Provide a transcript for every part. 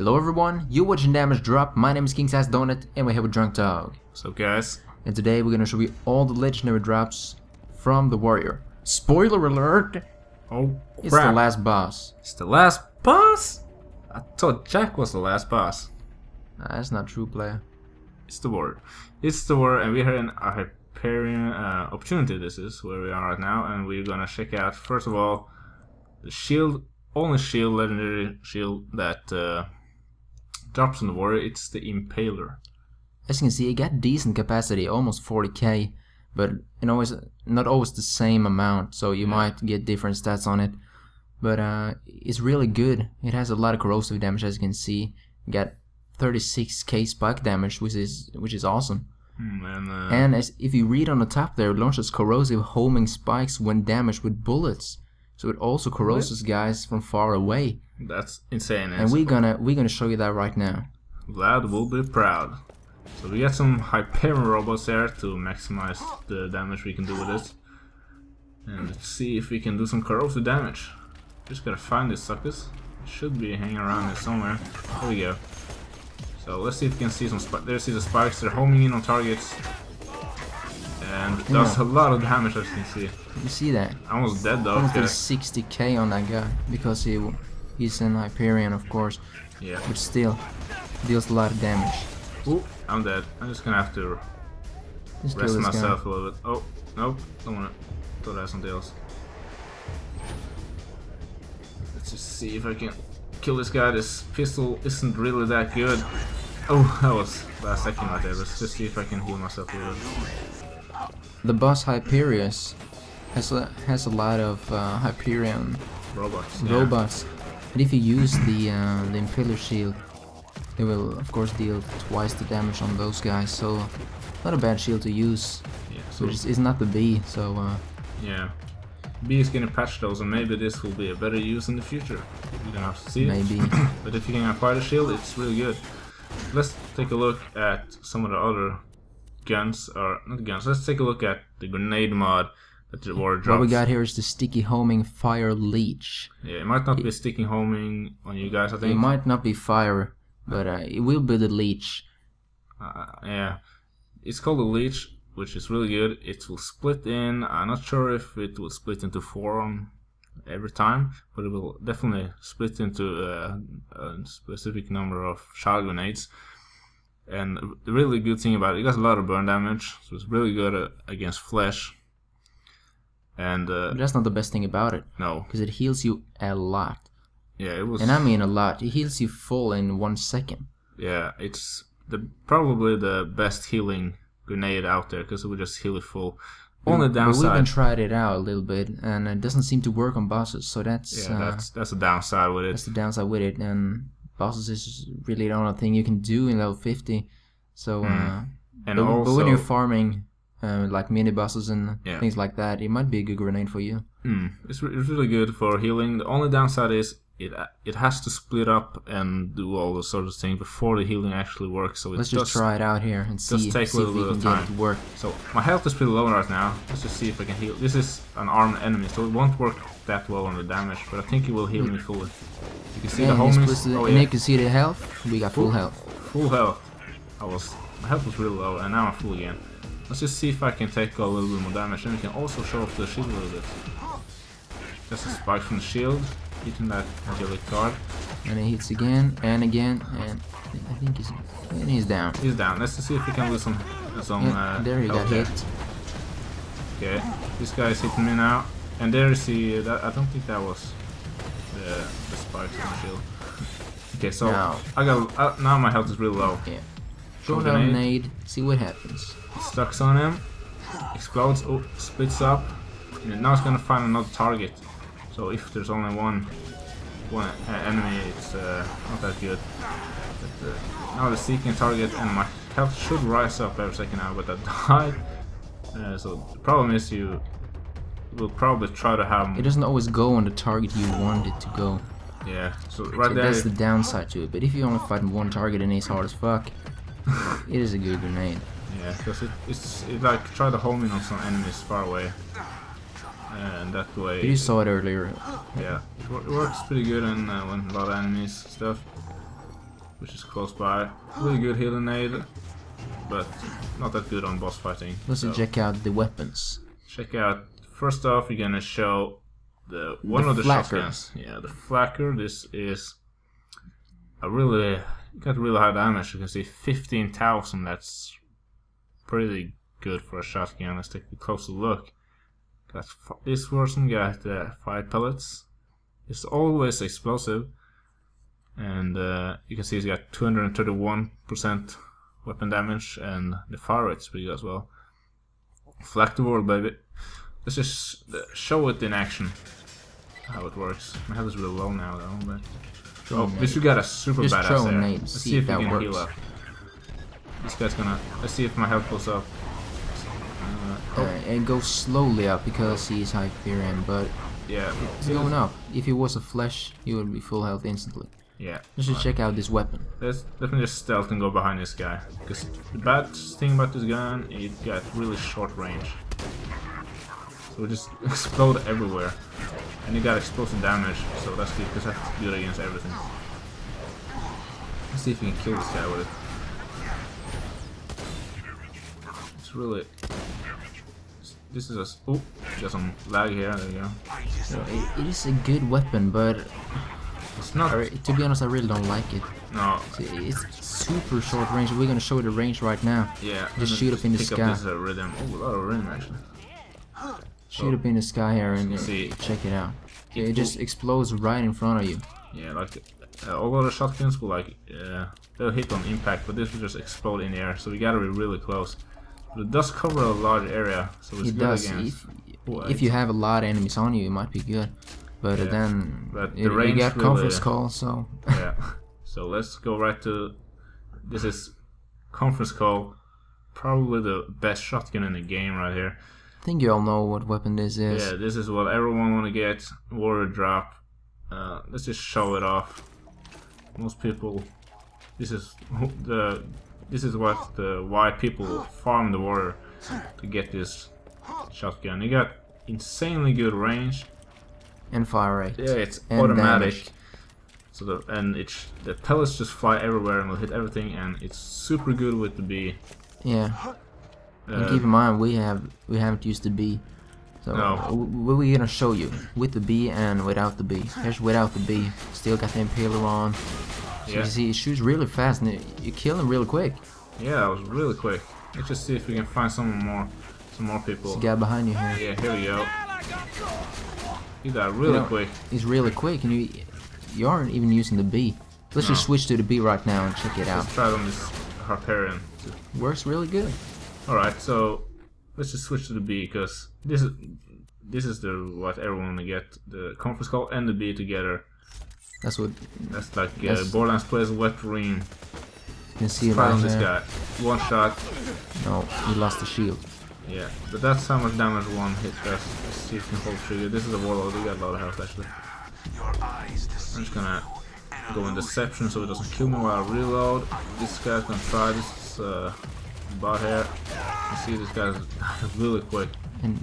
Hello everyone, you're watching Damage Drop, my name is King Size Donut, and we're here with Drunk Dog. What's up guys? And today we're gonna show you all the legendary drops from the Warrior. Spoiler alert! Oh It's the last boss. It's the last boss? I thought Jack was the last boss. Nah, that's not true, player. It's the war. It's the war and we're here in a Hyperion uh, opportunity this is where we are right now and we're gonna check out first of all the shield only shield legendary shield that uh, drops on the warrior it's the impaler. As you can see, it got decent capacity, almost 40k, but you know, it's not always the same amount, so you might get different stats on it. But uh, it's really good. It has a lot of corrosive damage, as you can see. It got 36k spike damage, which is which is awesome. Hmm, and uh, And as if you read on the top there, it launches corrosive homing spikes when damaged with bullets. So it also corroses guys from far away. that's insane. And we're gonna we're gonna show you that right now. Vlad will be proud. So we got some Hyperion robots there to maximize the damage we can do with it. And let's see if we can do some corrosive damage. Just gotta find these suckers. It should be hanging around here somewhere. There we go. So let's see if we can see some spikes. There see the spikes, they're homing in on targets. And does a lot of damage as you can see. You see that? Almost dead though. Almost Okay. 60k on that guy because he he's an Hyperion, of course, Yeah. but still deals a lot of damage. Ooh, I'm dead. I'm just gonna have to Just rest this guy. myself a little bit. Oh, nope, don't wanna. I had something else. Let's just see if I can kill this guy. This pistol isn't really that good. Oh, that was last second right there. Let's just see if I can heal myself a little bit. The boss Hyperius has a, has a lot of uh, Hyperion Robots. yeah. robots, but if you use the uh, the Impaler shield, it will of course deal twice the damage on those guys. So not a bad shield to use, Yeah, so, which is, is not the Bee. So uh, yeah. B is gonna patch those, and maybe this will be a better use in the future. We're gonna have to see. it. maybe But if you can acquire the shield, it's really good. Let's take a look at some of the other guns, or not guns, let's take a look at the grenade mod that the war drops. what we got here is the sticky homing fire leech. Yeah, it might not be sticky homing on you guys, I think. It might not be fire, but uh, it will be the leech. Uh, yeah. It's called a leech, which is really good. It will split in, I'm not sure if it will split into four on every time, but it will definitely split into uh, a specific number of shot grenades. And the really good thing about it, it got a lot of burn damage, so it's really good uh, against flesh. And uh, But that's not the best thing about it, no, because it heals you a lot. yeah, it was. And I mean a lot. It heals you full in one second. Yeah, it's the probably the best healing grenade out there because it will just heal it full. Only But we've been tried it out a little bit, and it doesn't seem to work on bosses. So that's yeah, uh, that's that's a downside with it. that's the downside with it. And bosses is really the only thing you can do in level 50. So, uh, Mm. And but, also, but when you're farming, uh, like mini bosses and Yeah. things like that, it might be a good grenade for you. mm, it's, re- it's really good for healing. The only downside is it uh, it has to split up and do all the sort of things before the healing actually works. So Let's does. just try it out here and see, take a see if we bit can of get time. it to work. So my health is pretty low right now. Let's just see if I can heal. This is an armed enemy, so it won't work that well on the damage, but I think it will heal me fully. You can see Yeah, the homies. to- Oh and yeah. you can see the health. We got full health. Full health. I was my health was really low and now I'm full again. Let's just see if I can take a little bit more damage and we can also show off the shield a little bit. Just a spike from the shield, hitting that angelic card. And he hits again and again, and I think he's and he's down. He's down. Let's see if we can lose some some Yeah, uh, there he got there. hit. Okay. This guy is hitting me now. And there you see that I don't think that was the the spikes from the shield. Okay, so Now. I got uh, now my health is really low. Yeah. Throw down a grenade. nade, see what happens. Stucks on him, explodes, oh, splits up. And now it's gonna find another target. So if there's only one one uh, enemy, it's uh, not that good. But, uh, now the seeking target, and my health should rise up every second now, but I died. Uh, so the problem is you will probably try to have It doesn't always go on the target you want it to go. yeah. So right So there, that's the downside to it. But if you only fight one target and he's hard as fuck, it is a good grenade. yeah, because it, it's it like try to home in on some enemies far away, and that way. You saw it earlier. Yeah, it, works pretty good on uh, when a lot of enemies stuff. which is close by. Really good healing aid, but not that good on boss fighting. Let's so check out the weapons. check out. First off, you're gonna show the one The of the Flakker. shotguns. Yeah, the Flakker. This is a really got really high damage. You can see 15,000. That's pretty good for a shotgun. Let's take a closer look. This version got uh, five pellets. It's always explosive, and uh, you can see it's got 231% weapon damage, and the fire rate's pretty good as well. Flak the world, baby. Let's just uh, show it in action. How it works. My health is really low now, though. But oh, a this we got a super Just badass there. nade, Let's see see if if that can heal works. up. This guy's gonna. Let's see if my health goes up. It goes slowly up because he's Hyperion, but yeah, it's going up. If he was a flesh, he would be full health instantly. yeah. Let's just check out this weapon. Let's let me just stealth and go behind this guy. Because the bad thing about this gun, it got really short range. So it just explode everywhere. And it got explosive damage, so that's good because that's good against everything. Let's see if we can kill this guy with it. It's really... This is a... Oh, got some lag here, there you go. So it, it is a good weapon, but It's not... I, to be honest, I really don't like it. No, It's super short range. We're gonna show the range right now. yeah. Just shoot up in the pick sky. Up this uh, rhythm. Oh, a lot of rhythm actually. Shoot up in the sky here and uh, See. check it out. It just explodes right in front of you. Yeah, like uh, all other shotguns will like uh, they'll hit on impact, but this will just explode in the air. So we gotta be really close. But it does cover a large area, so it's It good does. against. If, what? if you have a lot of enemies on you, it might be good. But Yeah. then But the it, you range got really- conference call, so yeah. So let's go right to this is conference call. Probably the best shotgun in the game right here. I think you all know what weapon this is. Yeah, this is what everyone want to get. Warrior drop. Uh, let's just show it off. Most people, this is the, this is what the why people farm the warrior to get this shotgun. You got insanely good range. And fire rate. Yeah, it's And automatic. damage. So the and it's the pellets just fly everywhere and will hit everything, and it's super good with the Bee. Yeah. and Uh, keep in mind we have we haven't used the Bee. So No. w- we're gonna show you with the Bee and without the Bee. Here's without the Bee. Still got the impaler on. Yeah, you see, it shoots really fast and you kill him really quick. yeah, that was really quick. Let's just see if we can find some more, some more people. There's a guy behind you here. Yeah, here we go. He got really You know, quick. He's really quick, and you you aren't even using the Bee. Let's just switch to the Bee right now and check it out. Let's try it on this Hyperion. Works really good. Alright, so let's just switch to the Bee because this is this is the what everyone wanna get the conference call and the Bee together. That's what That's like uh, That's- Borderlands plays Wet Dream. you can see right on this here. guy. One shot. No, he lost the shield. Yeah, but that's how much damage one hit does. See if can hold trigger. This is a warlord. We got a lot of health actually. I'm just gonna go in deception so it doesn't kill me while I reload. This guy's gonna try this uh, bot here. You see this guy's really quick. And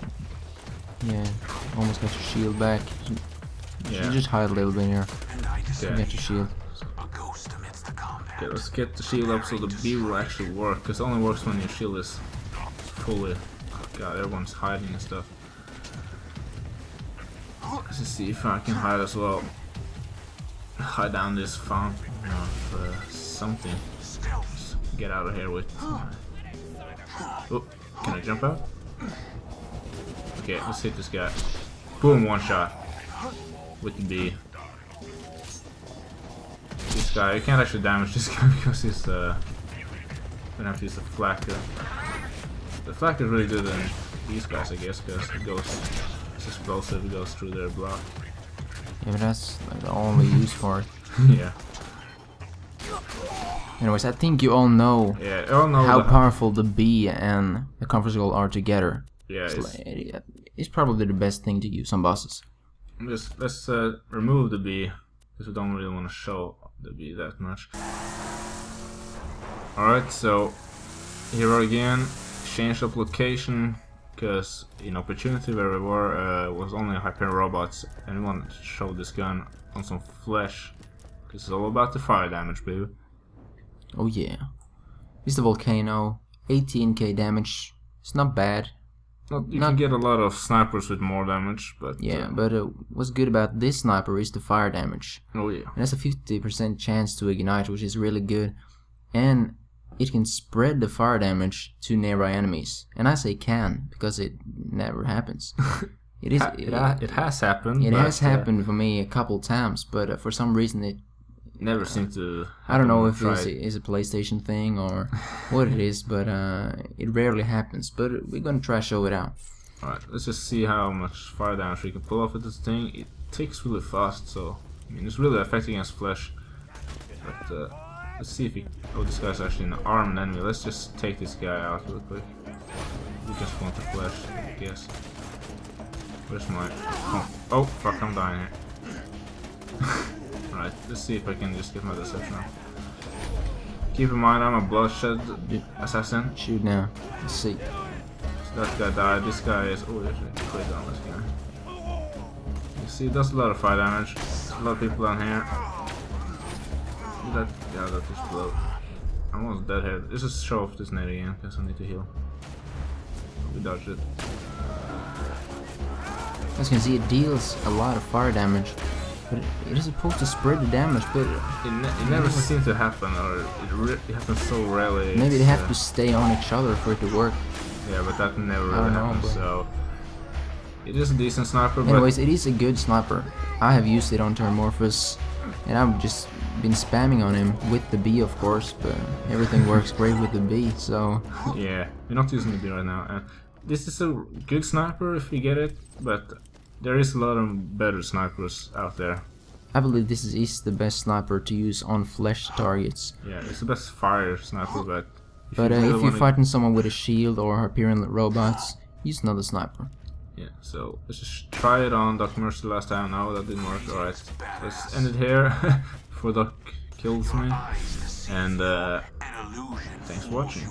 yeah, almost got your shield back. Yeah. You just hide a little bit here. You Okay. got your shield. okay, let's get the shield up so the Bee will actually work. Because it only works when your shield is fully. God, everyone's hiding and stuff. Let's just see if I can hide as well. Hide down this fountain of uh, something. Just get out of here with. Oh, can I jump out? Okay, let's hit this guy. Boom, one shot. With the Bee. This guy, you can't actually damage this guy because he's uh gonna have to use the Flakker. The Flakker is really good in these guys I guess because it goes it's explosive, it goes through their block. Yeah, but that's like the only use for it. yeah. Anyways, I think you all know Yeah, don't know how the- powerful the Bee and the conference call are together. Yeah, It's, it's, it's probably the best thing to use on bosses. Just let's uh, remove the Bee because we don't really want to show the Bee that much. Alright, so here again, change of location because in Opportunity where we were uh, was only Hyperion robots and we wanted to show this gun on some flesh because it's all about the fire damage, baby. Oh yeah. It's the volcano. 18k damage. It's not bad. Not, you Not- can get a lot of snipers with more damage, but Yeah, uh, but uh, what's good about this sniper is the fire damage. oh yeah, It has a 50% chance to ignite, which is really good. And it can spread the fire damage to nearby enemies. And I say can, because it never happens. It is. It, ha- it has happened. It has uh, happened for me a couple times, but uh, for some reason it. Never seem to. I don't know if it's is a PlayStation thing or what it is, but uh, it rarely happens. But we're gonna try show it out. Alright, let's just see how much fire damage we can pull off with this thing. It ticks really fast, so I mean it's really affecting against flesh. But uh, let's see if he. Oh, this guy's actually an armed enemy. Let's just take this guy out real quick. We just want the flesh, I guess. Where's my? Oh, oh fuck! I'm dying here. Alright, let's see if I can just get my deception off. Keep in mind, I'm a bloodshed assassin. Shoot now. Let's see. That guy died. This guy is. Oh, there's a click on this guy. You see, it does a lot of fire damage. There's a lot of people down here. That yeah, that just blow. I'm almost dead here. Let's just show off this net again, because I need to heal. We dodged it. As you can see, it deals a lot of fire damage, but it is supposed to spread the damage. But It, ne it never seems to happen, or it, it happens so rarely. maybe they have uh, to stay on each other for it to work. Yeah, but that never really know, happens. So it is a decent sniper, but Anyways, it is a good sniper. I have used it on Terramorphous, and I've just been spamming on him with the Bee, of course. But everything works great with the Bee. So Yeah, we're not using the Bee right now. Uh, this is a good sniper if you get it, but there is a lot of better snipers out there. I believe this is, the best sniper to use on flesh targets. Yeah, it's the best fire sniper, but if But uh, really if you're fighting someone with a shield or Hyperion robots, use another sniper. yeah, so let's just try it on Doc Mercy last time. No, that didn't work. All right, let's end it here before Doc kills me. And uh, thanks for watching.